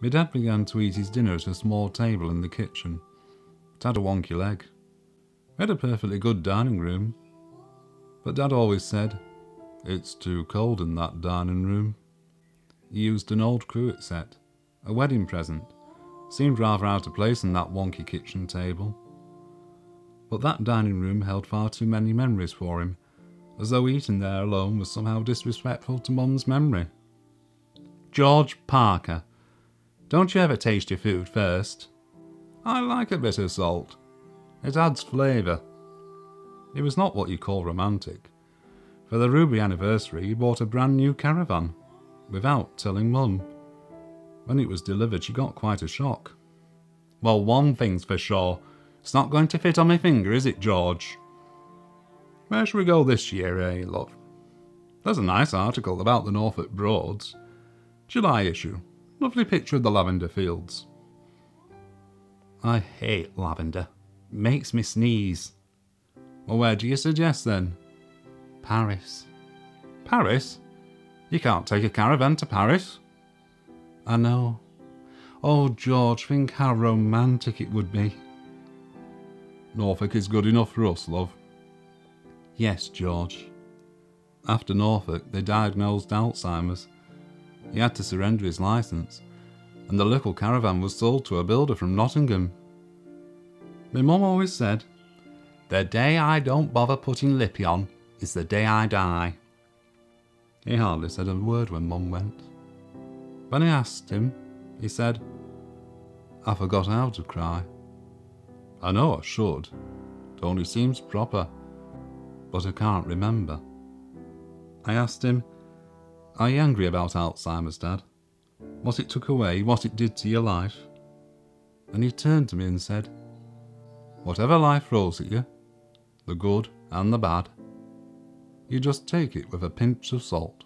My dad began to eat his dinner at a small table in the kitchen. It had a wonky leg. We had a perfectly good dining room. But Dad always said, It's too cold in that dining room. He used an old cruet set, a wedding present. Seemed rather out of place on that wonky kitchen table. But that dining room held far too many memories for him, as though eating there alone was somehow disrespectful to Mum's memory. George Parker, don't you ever taste your food first? I like a bit of salt. It adds flavour. It was not what you call romantic. For the Ruby anniversary, he bought a brand new caravan, without telling Mum. When it was delivered, she got quite a shock. Well, one thing's for sure. It's not going to fit on my finger, is it, George? Where shall we go this year, eh, love? There's a nice article about the Norfolk Broads. July issue. Lovely picture of the lavender fields. I hate lavender. Makes me sneeze. Well, where do you suggest then? Paris. Paris? You can't take a caravan to Paris. I know. Oh, George, think how romantic it would be. Norfolk is good enough for us, love. Yes, George. After Norfolk, they diagnosed Alzheimer's. He had to surrender his license, and the little caravan was sold to a builder from Nottingham. My mum always said, The day I don't bother putting lippy on is the day I die. He hardly said a word when Mum went. When I asked him, he said, I forgot how to cry. I know I should. It only seems proper, but I can't remember. I asked him, Are you angry about Alzheimer's, Dad? What it took away, what it did to your life? And he turned to me and said, Whatever life throws at you, the good and the bad, you just take it with a pinch of salt.